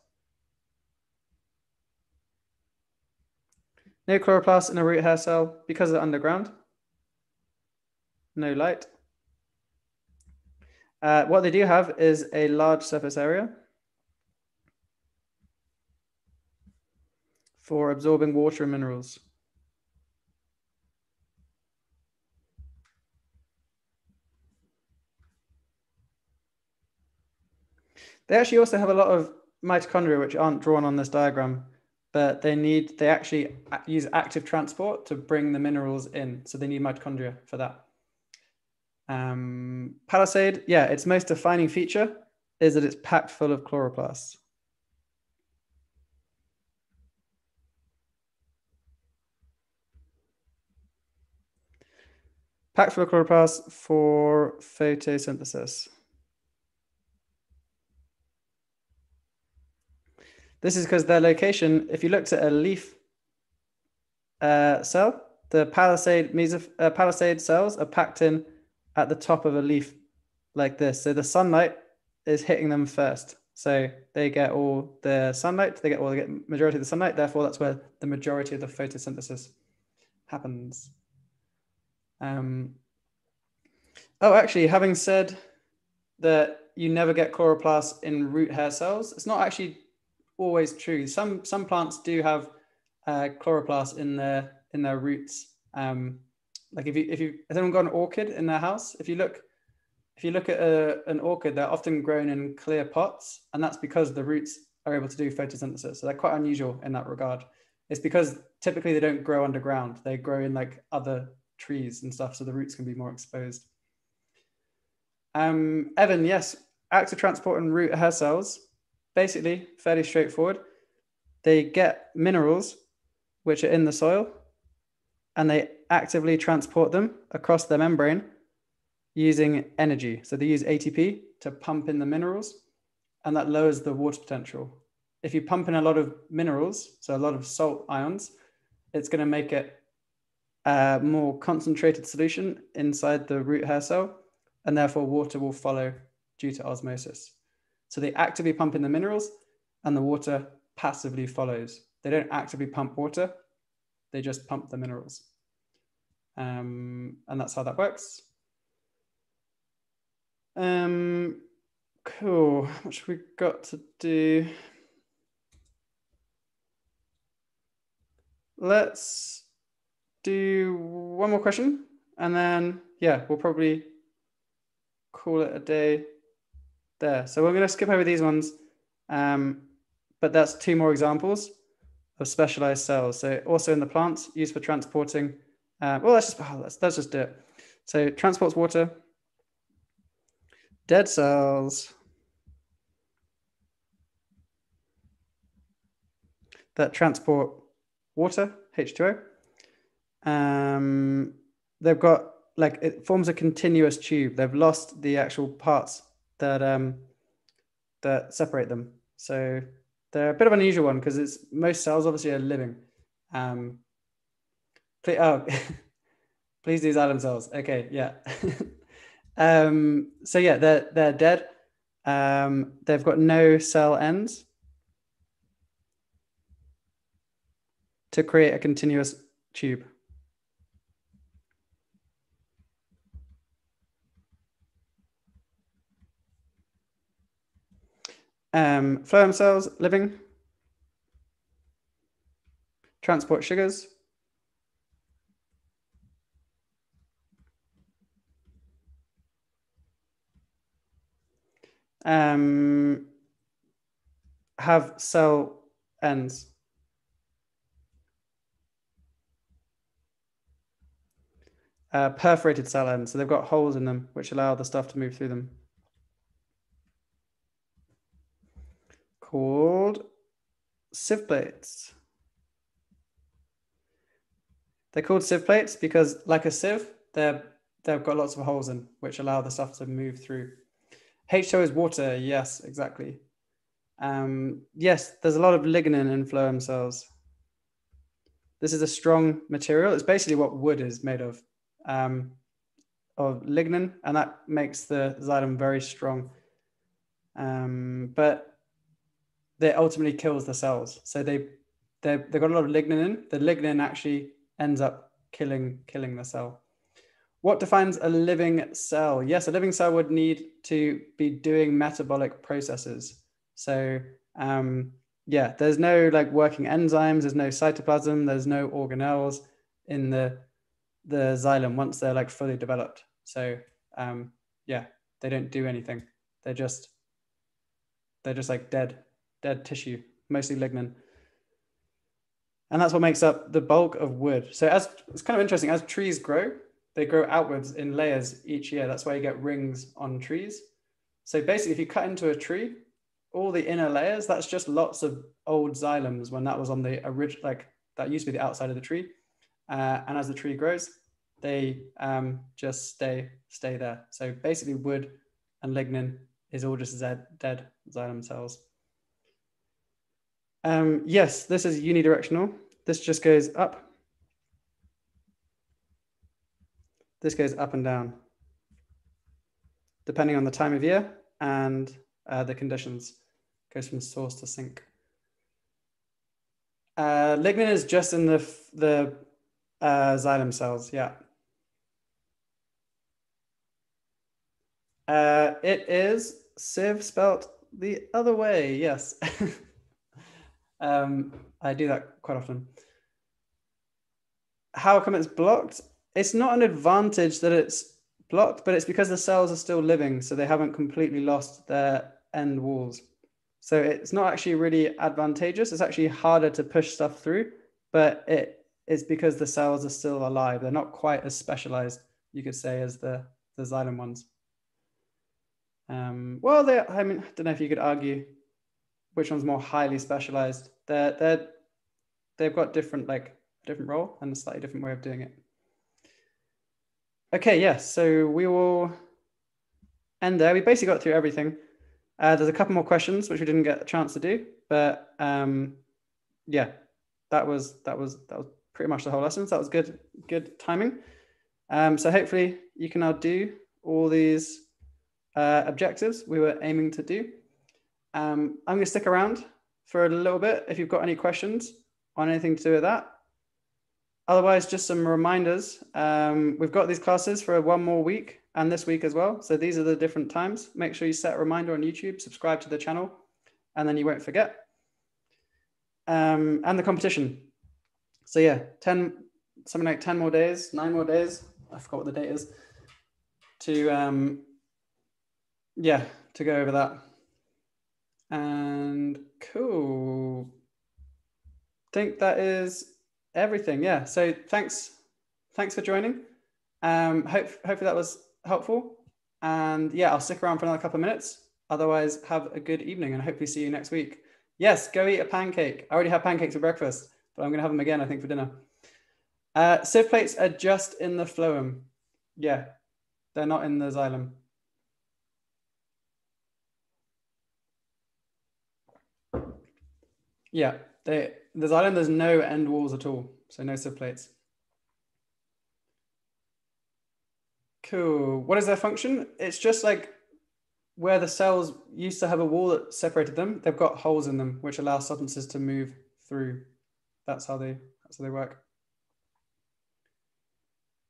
no chloroplast in a root hair cell because they're underground, no light, uh, what they do have is a large surface area for absorbing water and minerals. They actually also have a lot of mitochondria which aren't drawn on this diagram, but they need they actually use active transport to bring the minerals in. So they need mitochondria for that. Um, palisade, yeah, its most defining feature is that it's packed full of chloroplasts. Packed full of chloroplasts for photosynthesis. This is because their location, if you looked at a leaf uh, cell, the palisade, uh, palisade cells are packed in at the top of a leaf like this. So the sunlight is hitting them first. So they get all the sunlight, they get all the majority of the sunlight. Therefore, that's where the majority of the photosynthesis happens. Um, oh, actually, having said that you never get chloroplasts in root hair cells, it's not actually always true. Some some plants do have uh, chloroplasts in their in their roots. Um, like if you if you has anyone got an orchid in their house? If you look if you look at a, an orchid, they're often grown in clear pots, and that's because the roots are able to do photosynthesis. So they're quite unusual in that regard. It's because typically they don't grow underground; they grow in like other trees and stuff, so the roots can be more exposed. Um, Evan, yes, active transport and root hair cells basically fairly straightforward. They get minerals which are in the soil and they actively transport them across the membrane using energy. So they use ATP to pump in the minerals and that lowers the water potential. If you pump in a lot of minerals, so a lot of salt ions, it's going to make it a more concentrated solution inside the root hair cell, and therefore water will follow due to osmosis. So they actively pump in the minerals and the water passively follows. They don't actively pump water, they just pump the minerals. Um, and that's how that works. Um, cool. What should we got to do? Let's do one more question and then, yeah, we'll probably call it a day there. So we're going to skip over these ones, um, but that's two more examples of specialized cells. So also in the plants, used for transporting. Uh, well, let's just oh, let's just do it. So transports water, dead cells that transport water, H2O. Um, they've got like it forms a continuous tube. They've lost the actual parts that um, that separate them. So they're a bit of an unusual one because it's most cells obviously are living. Um, please, oh, please do Xylem cells. Okay, yeah. um, so yeah, they're they're dead. Um, they've got no cell ends to create a continuous tube. Um, phloem cells living, transport sugars, um, have cell ends. Uh, perforated cell ends, so they've got holes in them which allow the stuff to move through them. Called sieve plates. They're called sieve plates because, like a sieve, they're, they've got lots of holes in which allow the stuff to move through. H2O is water. Yes, exactly. Um, yes, there's a lot of lignin in phloem cells. This is a strong material. It's basically what wood is made of, um, of lignin, and that makes the xylem very strong. Um, but that ultimately kills the cells. So they they they've got a lot of lignin in. The lignin actually ends up killing killing the cell. What defines a living cell? Yes, a living cell would need to be doing metabolic processes. So um, yeah, there's no like working enzymes, there's no cytoplasm, there's no organelles in the the xylem once they're like fully developed. So um, yeah, they don't do anything. They're just They're just like dead, dead tissue, mostly lignin. And that's what makes up the bulk of wood. So as it's kind of interesting, as trees grow, they grow outwards in layers each year. That's why you get rings on trees. So basically, if you cut into a tree, all the inner layers, that's just lots of old xylems when that was on the original, like that used to be the outside of the tree. Uh, and as the tree grows, they um, just stay stay there. So basically, wood and lignin is all just dead xylem cells. Um, yes, this is unidirectional. This just goes up. This goes up and down, depending on the time of year and uh, the conditions. Goes from source to sink. Uh, lignin is just in the the uh, xylem cells. Yeah. Uh, it is sieve spelt the other way. Yes. um, I do that quite often. How come it's blocked? It's not an advantage that it's blocked, but it's because the cells are still living, so they haven't completely lost their end walls. So it's not actually really advantageous. It's actually harder to push stuff through, but it is because the cells are still alive. They're not quite as specialized, you could say, as the, the xylem ones. Um, well, they, I mean, I don't know if you could argue which one's more highly specialized. They're, they're, they've got different, like, different role and a slightly different way of doing it. Okay, yes, yeah, so we will end there. We basically got through everything. Uh, there's a couple more questions which we didn't get a chance to do, but um, yeah, that was that was that was pretty much the whole lesson. So that was good good timing. Um, so hopefully you can now do all these uh, objectives we were aiming to do. Um, I'm going to stick around for a little bit if you've got any questions on anything to do with that. Otherwise, just some reminders. Um, we've got these classes for one more week and this week as well. So these are the different times. Make sure you set a reminder on YouTube, subscribe to the channel, and then you won't forget. Um, and the competition. So yeah, 10, something like 10 more days, nine more days. I forgot what the date is to um, yeah, to go over that. And cool. think that is everything. Yeah. So thanks, thanks for joining. Um, hope hopefully that was helpful. And yeah, I'll stick around for another couple of minutes. Otherwise, have a good evening and hopefully see you next week. Yes, go eat a pancake. I already have pancakes for breakfast, but I'm going to have them again, I think, for dinner. Uh, sieve plates are just in the phloem. Yeah, they're not in the xylem. Yeah, they, there's island, there's no end walls at all. So no sieve plates. Cool. What is their function? It's just like where the cells used to have a wall that separated them, they've got holes in them, which allow substances to move through. That's how they, that's how they work.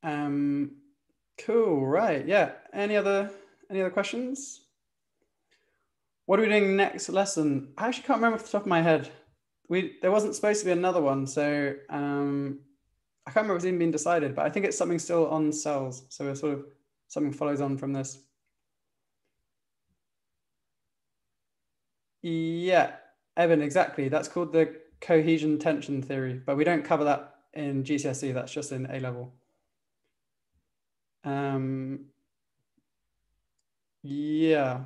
Um, cool, right. Yeah. Any other, any other questions? What are we doing next lesson? I actually can't remember off the top of my head we there wasn't supposed to be another one, so um, I can't remember if it's even been decided, but I think it's something still on cells. So it sort of something follows on from this. Yeah, Evan, exactly. That's called the cohesion tension theory, but we don't cover that in GCSE. That's just in A level. Um, yeah.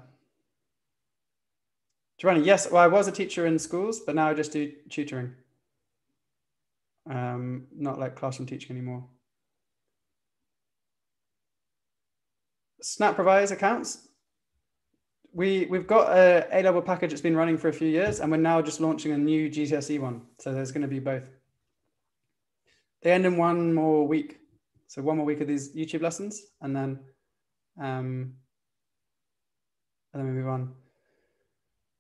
Giovanni, yes, well, I was a teacher in schools, but now I just do tutoring. Um, not like classroom teaching anymore. SnapRevise accounts. We, we've got a A-level package that's been running for a few years, and we're now just launching a new GCSE one. So there's going to be both. They end in one more week. So one more week of these YouTube lessons, and then, um, and then we move on.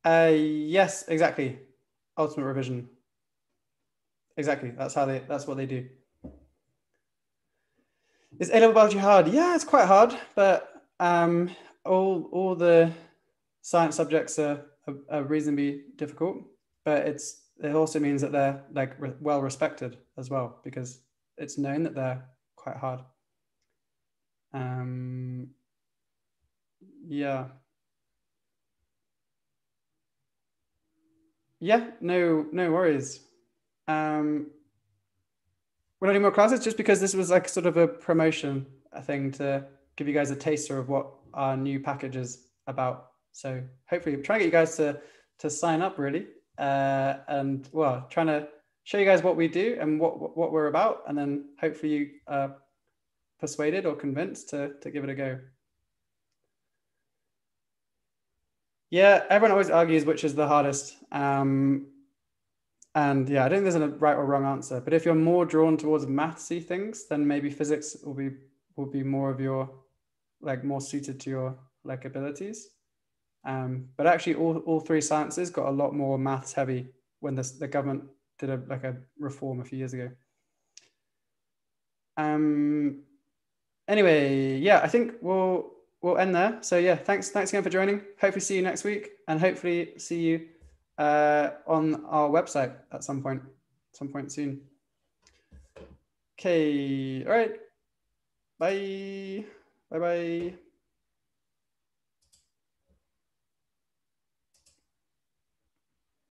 Uh, yes, exactly. Ultimate revision. Exactly. That's how they. That's what they do. Is A level biology hard? Yeah, it's quite hard, but um, all all the science subjects are, are, are reasonably difficult. But it's it also means that they're like re well respected as well because it's known that they're quite hard. Um, yeah. Yeah, no, no worries. Um, we're not doing more classes just because this was like sort of a promotion a thing to give you guys a taster of what our new package is about. So hopefully, try and get you guys to to sign up really, uh, and well, trying to show you guys what we do and what what we're about, and then hopefully you are persuaded or convinced to to give it a go. Yeah, everyone always argues which is the hardest. Um, and yeah, I don't think there's a right or wrong answer. But if you're more drawn towards mathsy things, then maybe physics will be will be more of your like more suited to your like abilities. Um, but actually, all, all three sciences got a lot more maths heavy when the the government did a like a reform a few years ago. Um. Anyway, yeah, I think we'll we'll end there. So yeah, thanks thanks again for joining. Hopefully see you next week, and hopefully see you uh, on our website at some point, some point soon. Okay, all right. Bye. Bye bye.